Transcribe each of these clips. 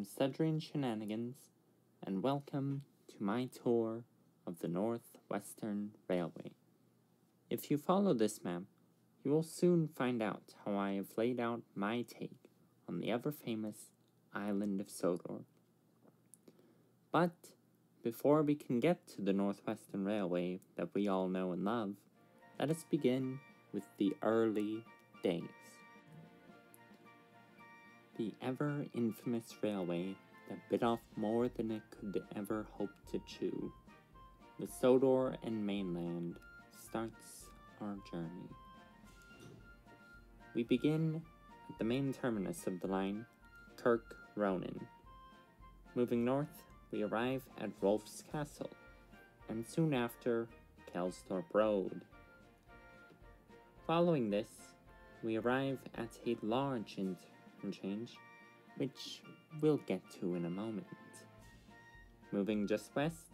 I'm Sudrian Shenanigans, and welcome to my tour of the Northwestern Railway. If you follow this map, you will soon find out how I have laid out my take on the ever famous island of Sodor. But before we can get to the Northwestern Railway that we all know and love, let us begin with the early days. The ever infamous railway that bit off more than it could ever hope to chew. The Sodor and mainland starts our journey. We begin at the main terminus of the line, Kirk Ronan. Moving north, we arrive at Rolf's Castle, and soon after, Kelsthorpe Road. Following this, we arrive at a large interchange, which we'll get to in a moment. Moving just west,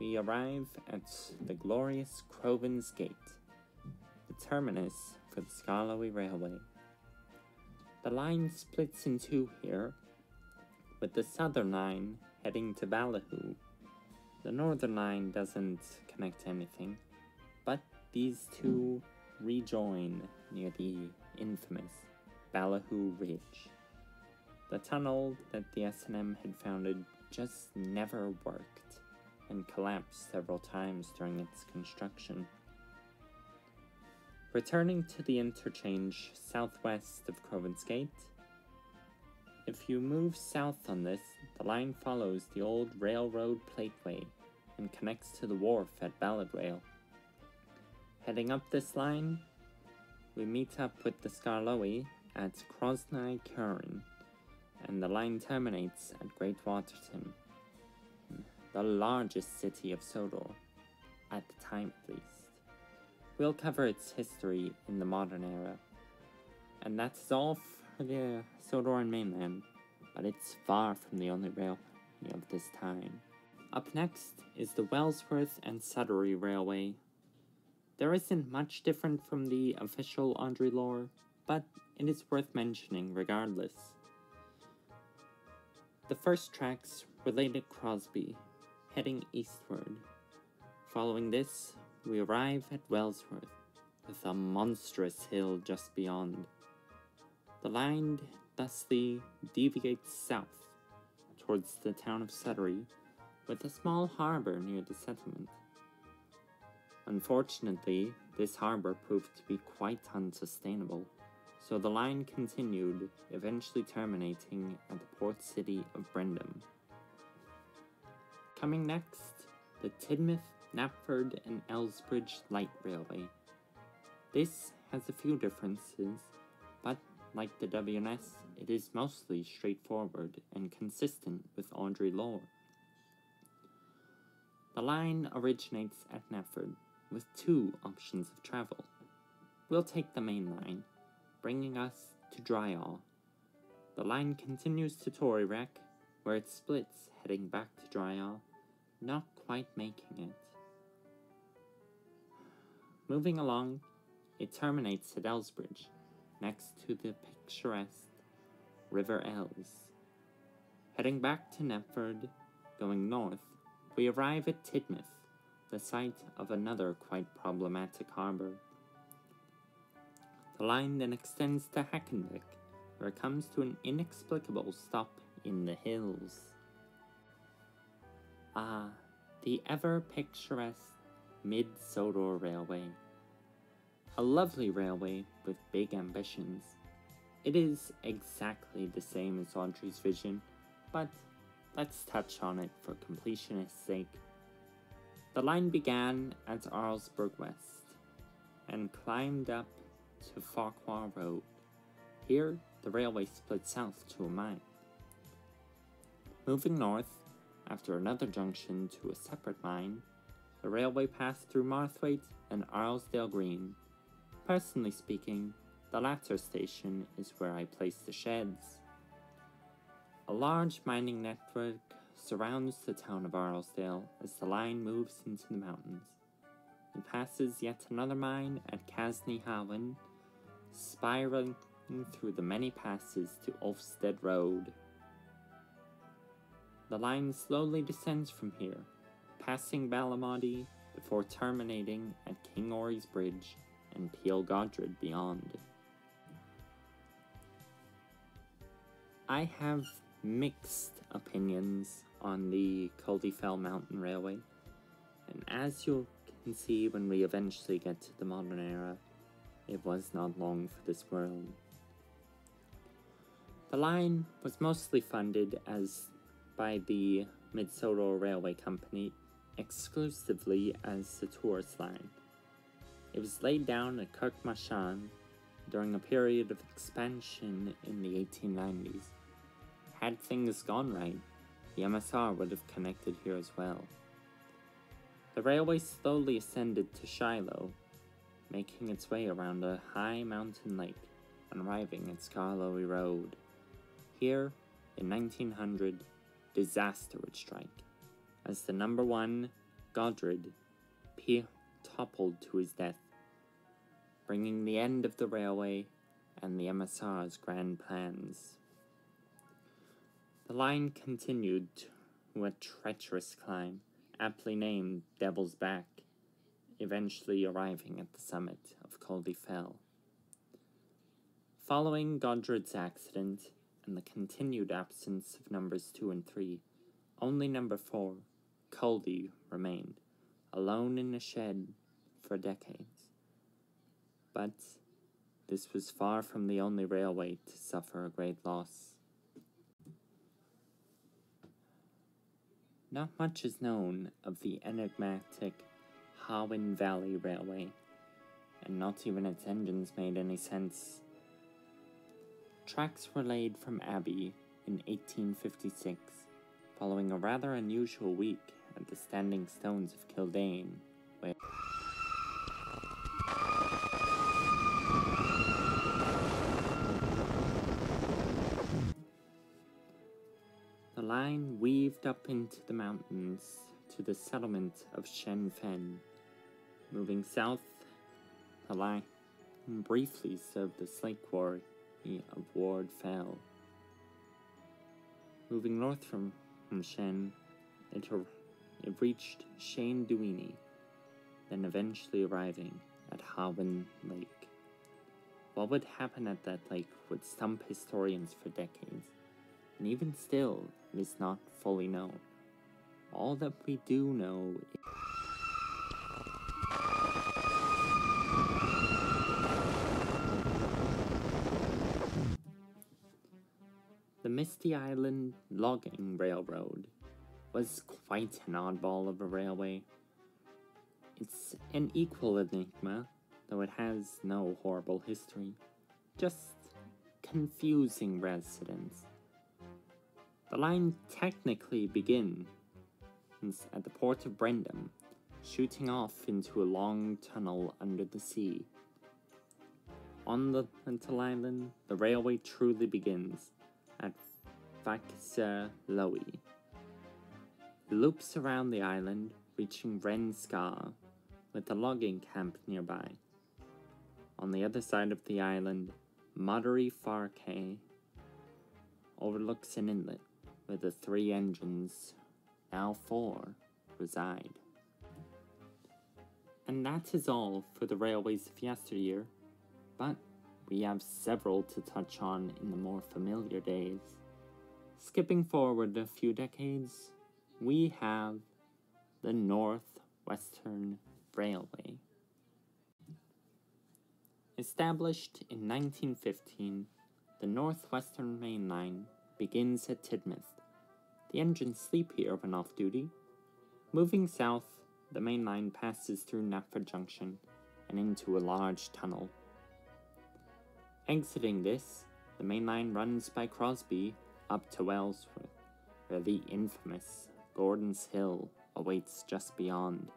we arrive at the glorious Crovan's Gate, the terminus for the Skarloey Railway. The line splits in two here, with the southern line heading to Ballahoo. The northern line doesn't connect to anything, but these two rejoin near the infamous Ballahoo Ridge. The tunnel that the S&M had founded just never worked and collapsed several times during its construction. Returning to the interchange southwest of Crovan's Gate, if you move south on this, the line follows the old railroad plateway and connects to the wharf at Balladwale. Heading up this line, we meet up with the Skarloey at Crosney Curran, and the line terminates at Great Waterton, the largest city of Sodor, at the time at least. We'll cover its history in the modern era. And that's all for the Sodoran mainland, but it's far from the only railway of this time. Up next is the Wellsworth and Suddery Railway. There isn't much different from the official Awdry lore, but it is worth mentioning regardless. The first tracks relate at Crosby, heading eastward. Following this, we arrive at Wellsworth, with a monstrous hill just beyond. The line thusly deviates south towards the town of Suddery, with a small harbor near the settlement. Unfortunately, this harbor proved to be quite unsustainable, so the line continued, eventually terminating at the port city of Brendam. Coming next, the Tidmouth Knapford and Elsbridge Light Railway. This has a few differences, but like the W&S, it is mostly straightforward and consistent with Awdry lore. The line originates at Knapford with two options of travel. We'll take the main line, bringing us to Dryaw. The line continues to Toryreck, where it splits heading back to Dryaw, not quite making it. Moving along, it terminates at Elsbridge, next to the picturesque River Els. Heading back to Knapford, going north, we arrive at Tidmouth, the site of another quite problematic harbour. The line then extends to Hackenbeck, where it comes to an inexplicable stop in the hills. Ah, the ever picturesque Mid Sodor Railway. A lovely railway with big ambitions. It is exactly the same as Awdry's vision, but let's touch on it for completionist's sake. The line began at Arlesburgh West and climbed up to Ffarquhar Road. Here, the railway split south to a mine. Moving north, after another junction to a separate mine, the railway passed through Marthwaite and Arlesdale Green. Personally speaking, the latter station is where I place the sheds. A large mining network surrounds the town of Arlesdale as the line moves into the mountains. It passes yet another mine at Casney Hawen, spiraling through the many passes to Ulfstead Road. The line slowly descends from here, passing Balamadi before terminating at King Orry's Bridge and Peel Godred beyond. I have mixed opinions on the Culdee Mountain Railway, and as you can see when we eventually get to the modern era, it was not long for this world. The line was mostly funded as by the Mid-Sodor Railway Company exclusively as the tourist line. It was laid down at Kirk Machan during a period of expansion in the 1890s. Had things gone right, the MSR would have connected here as well. The railway slowly ascended to Shiloh, making its way around a high mountain lake and arriving at Skarloey Road. Here, in 1900, disaster would strike, as the number one, Godred, P toppled to his death, bringing the end of the railway and the MSR's grand plans. The line continued to a treacherous climb, aptly named Devil's Back, eventually arriving at the summit of Culdee Fell. Following Godred's accident and the continued absence of numbers 2 and 3, only number 4, Culdee, remained, alone in a shed for decades. But this was far from the only railway to suffer a great loss. Not much is known of the enigmatic Hawin Valley Railway, and not even its engines made any sense. Tracks were laid from Abbey in 1856, following a rather unusual week at the Standing Stones of Kildane, where The line weaved up into the mountains to the settlement of Shen Fen. Moving south, line briefly served the slate quarry of Ward Fell. Moving north from, Shen, it, it reached Shane Duini, then eventually arriving at Hawin Lake. What would happen at that lake would stump historians for decades and even still, it is not fully known. All that we do know The Misty Island Logging Railroad was quite an oddball of a railway. It's an equal enigma, though it has no horrible history. Just confusing residents the line technically begins at the port of Brendam, shooting off into a long tunnel under the sea. On the Lentil Island, the railway truly begins at Lowy. It loops around the island, reaching Ren Ska, with a logging camp nearby. On the other side of the island, Madari Farke overlooks an inlet where the three engines, now four, reside. And that is all for the railways of yesteryear, but we have several to touch on in the more familiar days. Skipping forward a few decades, we have the North Western Railway. Established in 1915, the Northwestern Main Line begins at Tidmouth the engines sleep here when off duty. Moving south, the main line passes through Knapford Junction and into a large tunnel. Exiting this, the main line runs by Crosby up to Wellsworth, where the infamous Gordon's Hill awaits just beyond.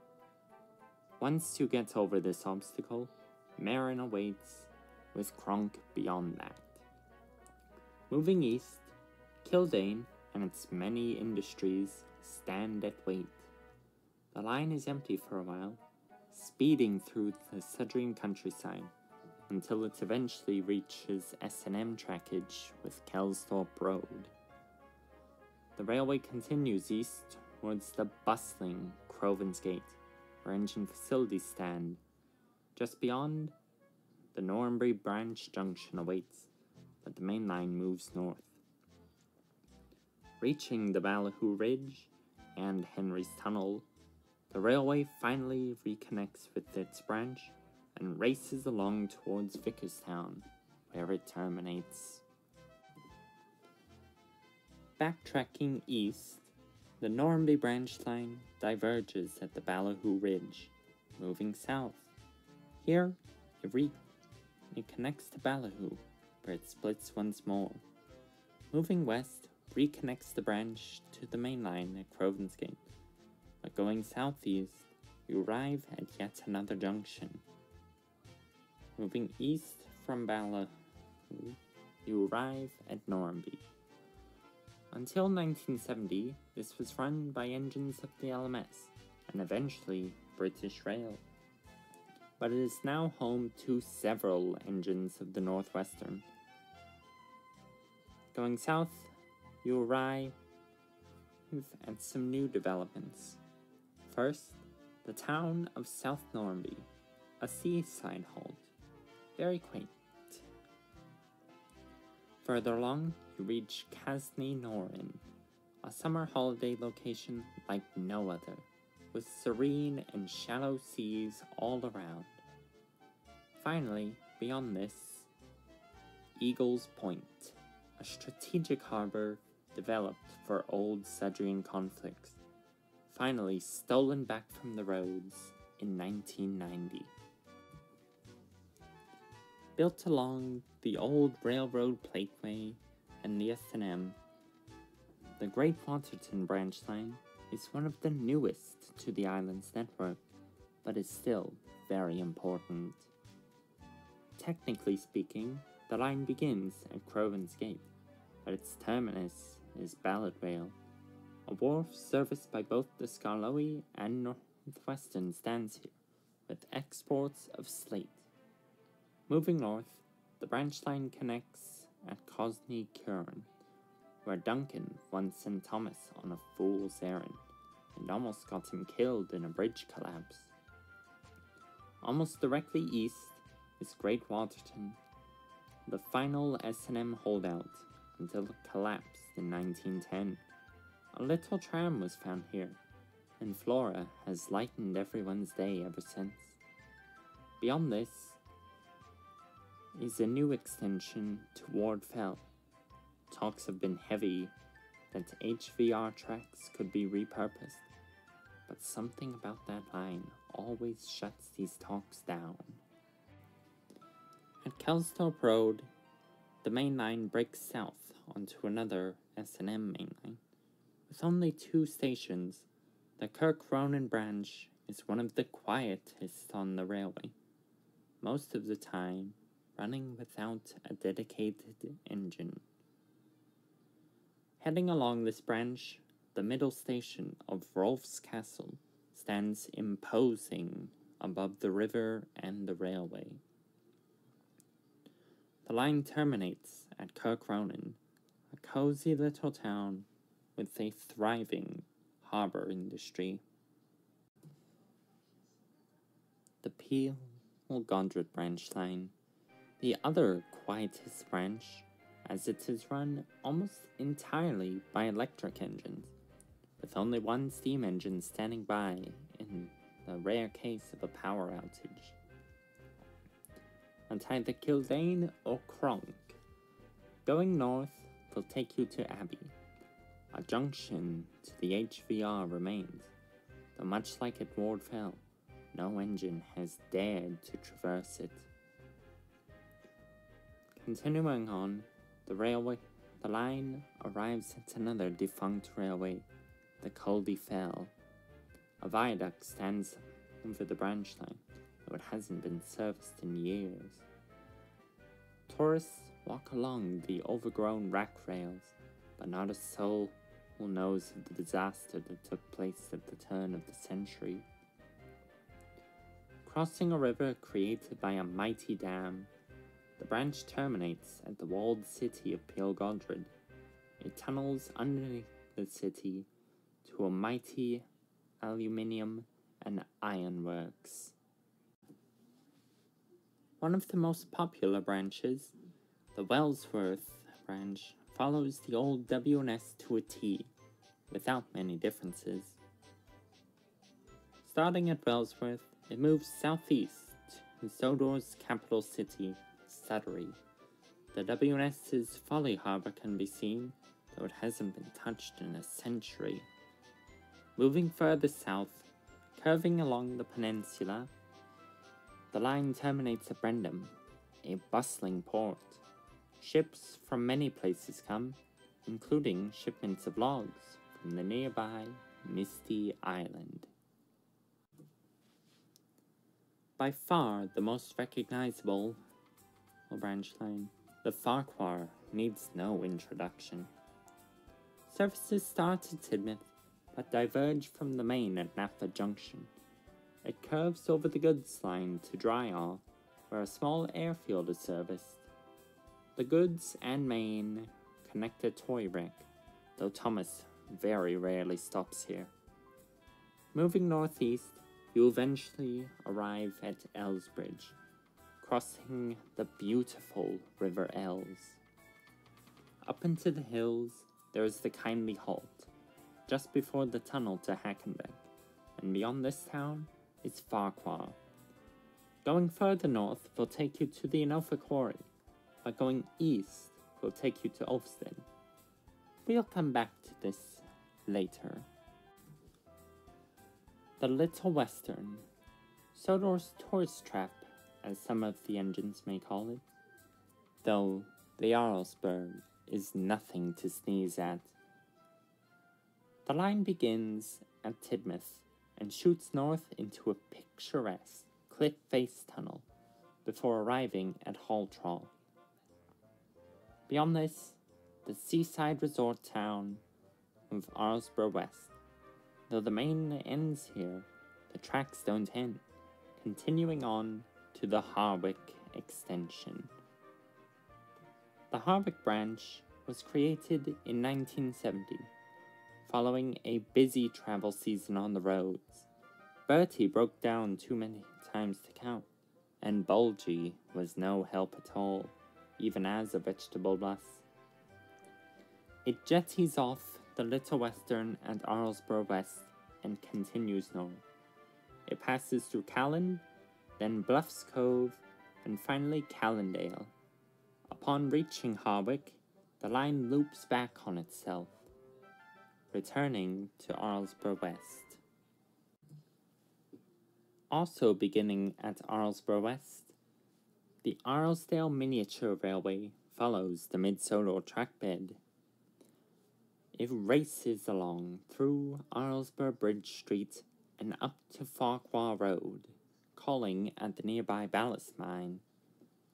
Once you get over this obstacle, Merrin awaits, with Cronk beyond that. Moving east, Kildane and its many industries stand at wait. The line is empty for a while, speeding through the Sudrian countryside until it eventually reaches S&M trackage with Kelsthorpe Road. the railway continues east towards the bustling Crovan's Gate, where engine facilities stand. Just beyond, the Norramby branch junction awaits, but the main line moves north. Reaching the Ballahoo Ridge and Henry's Tunnel, the railway finally reconnects with its branch and races along towards Vickerstown, where it terminates. Backtracking east, the Norramby branch line diverges at the Ballahoo Ridge, moving south. Here, it, re- it connects to Ballahoo, where it splits once more. Moving west reconnects the branch to the main line at Crovan's Gate. But going southeast, you arrive at yet another junction. Moving east from Ballahoo, you arrive at Norramby. Until 1970, this was run by engines of the LMS and eventually British Rail. But it is now home to several engines of the Northwestern. Going south, you arrive at some new developments. First, the town of South Norramby, a seaside halt. Very quaint. Further along, you reach Casney Norin, a summer holiday location like no other, with serene and shallow seas all around. Finally, beyond this, Eagles Point, a strategic harbor developed for old Sudrian conflicts, finally stolen back from the roads in 1990. Built along the old railroad plateway and the S&M, the Great Waterton branch line is one of the newest to the island's network, but is still very important. Technically speaking, the line begins at Crovan's Gate, but its terminus is Ballardvale. A wharf serviced by both the Skarloey and Northwestern stands here, with exports of slate. Moving north, the branch line connects at Cosney Curran, where Duncan once sent Thomas on a fool's errand and almost got him killed in a bridge collapse. Almost directly east is Great Waterton, the final S&M holdout until it collapsed in 1910. A little tram was found here, and Flora has lightened everyone's day ever since. Beyond this is a new extension to Ward Fell. Talks have been heavy that HVR tracks could be repurposed, but something about that line always shuts these talks down. At Kelsthorpe Road, the main line breaks south onto another S&M main line. With only two stations, the Kirk Ronan branch is one of the quietest on the railway, most of the time running without a dedicated engine. Heading along this branch, the middle station of Rolf's Castle stands imposing above the river and the railway. The line terminates at Kirk Ronan, a cozy little town with a thriving harbor industry. The Peel or Godred branch line, the other quietest branch, as it is run almost entirely by electric engines, with only one steam engine standing by in the rare case of a power outage. Until the Kildane or Cronk, Going north will take you to Abbey. A junction to the HVR remains, though much like at Ward Fell, no engine has dared to traverse it. Continuing on, the railway, the line arrives at another defunct railway, the Culdee Fell. A viaduct stands over the branch line, though it hasn't been serviced in years. Tourists walk along the overgrown rack rails, but not a soul knows of the disaster that took place at the turn of the century. Crossing a river created by a mighty dam, the branch terminates at the walled city of Peel Godred. It tunnels underneath, the city to a mighty aluminium and iron works. One of the most popular branches, the Wellsworth branch, follows the old W&S to a T, without many differences. Starting at Wellsworth, it moves southeast to Sodor's capital city, Suddery. The W&S's Folly Harbor can be seen, though it hasn't been touched in a century. Moving further south, curving along the peninsula, the line terminates at Brendam, a bustling port. Ships from many places come, including shipments of logs from the nearby Misty Island. By far the most recognizable oh, branch line, the Ffarquhar needs no introduction. Services start at Tidmouth, but diverge from the main at Nappa Junction. It curves over the goods line to Dryaw, where a small airfield is serviced. The goods and main connect at Toryreck, though Thomas very rarely stops here. Moving northeast, you eventually arrive at Elsbridge, crossing the beautiful River Els. Up into the hills, there is the kindly halt, just before the tunnel to Hackenbeck, and beyond this town is Ffarquhar. Going further north will take you to the Anopha Quarry, but going east will take you to Ulfstead. We'll come back to this later. The Little Western, Sodor's tourist trap, as some of the engines may call it, though the Jarlsberg is nothing to sneeze at. The line begins at Tidmouth and shoots north into a picturesque cliff face tunnel before arriving at Haultraugh. Beyond this, the seaside resort town of Arlesburgh West. Though the main ends here, the tracks don't end, continuing on to the Harwick extension. The Harwick branch was created in 1970, following a busy travel season on the roads. Bertie broke down too many times to count, and Bulgy was no help at all, even as a vegetable bus. It jetties off the Little Western and Arlesburgh West and continues north. It passes through Callan, then Bluffs Cove, and finally Callendale. Upon reaching Harwick, the line loops back on itself, returning to Arlesburgh West. Also beginning at Arlesburgh West, the Arlesdale Miniature Railway follows the Mid-Sodor trackbed. It races along through Arlesburgh Bridge Street and up to Ffarquhar Road, calling at the nearby ballast mine.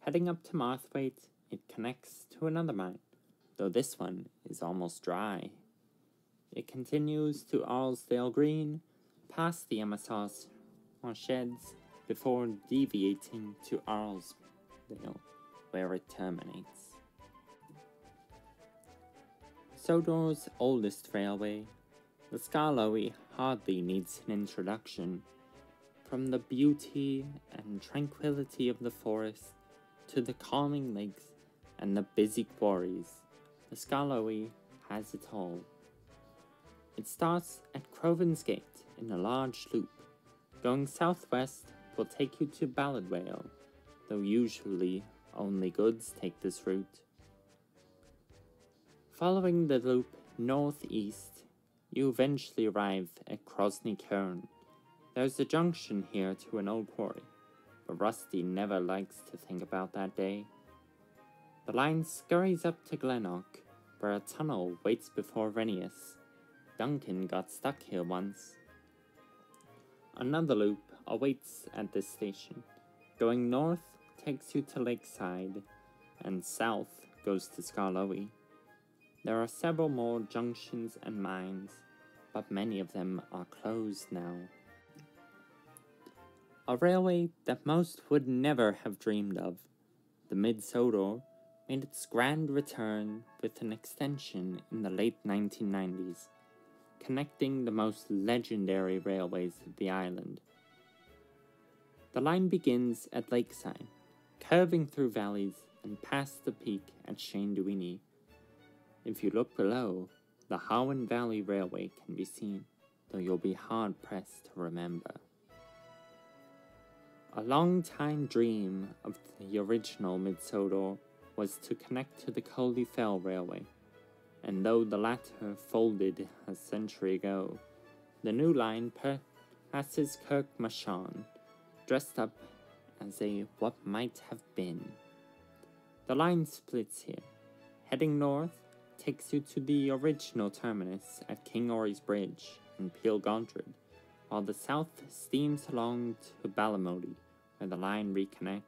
Heading up to Marthwaite, it connects to another mine, though this one is almost dry. It continues to Arlesdale Green, past the MSR's sheds, before deviating to Where it terminates. Sodor's oldest railway, the Skarloey hardly needs an introduction. From the beauty and tranquility of the forest to the calming lakes and the busy quarries, the Skarloey has it all. It starts at Crovan's Gate in a large loop. Going southwest will take you to Balladwale, though usually only goods take this route. Following the loop northeast, you eventually arrive at Crosney Cairn. There's a junction here to an old quarry, but Rusty never likes to think about that day. The line scurries up to Glennock, where a tunnel waits before Venius. Duncan got stuck here once. Another loop awaits at this station. Going north takes you to Lakeside, and south goes to Skarloey. There are several more junctions and mines, but many of them are closed now. A railway that most would never have dreamed of, the Mid-Sodor, made its grand return with an extension in the late 1990s, connecting the most legendary railways of the island. The line begins at Lakeside, curving through valleys and past the peak at Shanedooney. If you look below, the Hawin Valley Railway can be seen, though you'll be hard pressed to remember. A long-time dream of the original Mid-Sodor was to connect to the Culdee Fell Railway, and though the latter folded a century ago, the new line passes Kirk Machan, dressed up as say what might have been. The line splits here. Heading north takes you to the original terminus at King Orry's Bridge in Peel Godred, while the south steams along to Ballymote, where the line reconnects.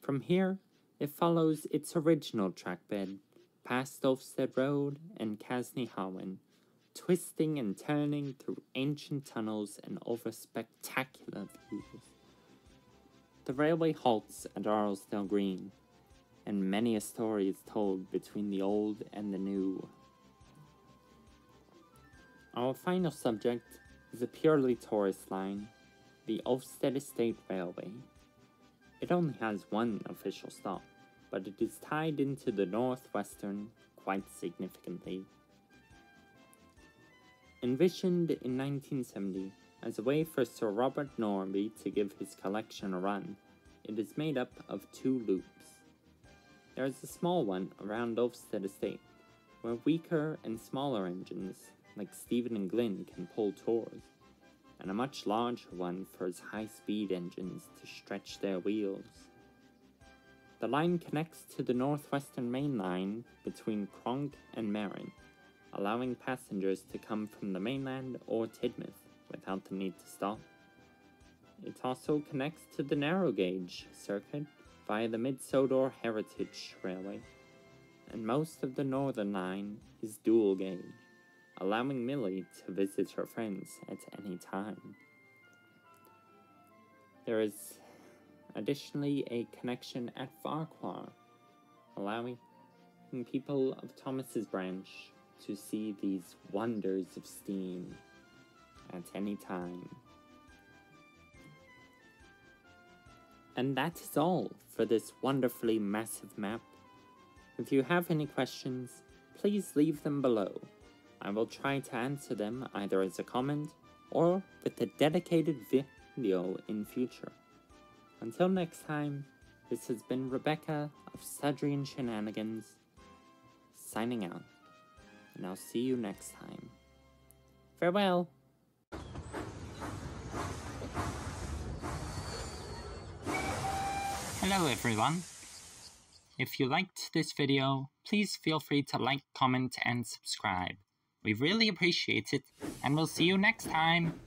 From here, it follows its original trackbed, past Ulfstead Road and Casney Harwen, twisting and turning through ancient tunnels and over spectacular views. The railway halts at Arlesdale Green, and many a story is told between the old and the new. Our final subject is a purely tourist line, the Ulfstead Estate Railway. It only has one official stop, but it is tied into the Northwestern quite significantly. Envisioned in 1970, as a way for Sir Robert Norby to give his collection a run, it is made up of two loops. There is a small one around Ulfstead Estate, where weaker and smaller engines, like Stephen and Glynn, can pull tours, and a much larger one for its high-speed engines to stretch their wheels. The line connects to the Northwestern Main Line between Cronk and Merrin, allowing passengers to come from the mainland or Tidmouth without the need to stop. It also connects to the narrow gauge circuit via the Mid-Sodor Heritage Railway, and most of the northern line is dual gauge, allowing Millie to visit her friends at any time. There is additionally a connection at Ffarquhar, allowing people of Thomas's branch to see these wonders of steam at any time. And that is all for this wonderfully massive map. If you have any questions, please leave them below. I will try to answer them either as a comment or with a dedicated video in future. Until next time, this has been Rebecca of Sudrian Shenanigans, signing out, and I'll see you next time. Farewell! Hello everyone! If you liked this video, please feel free to like, comment, and subscribe. We really appreciate it, and we'll see you next time!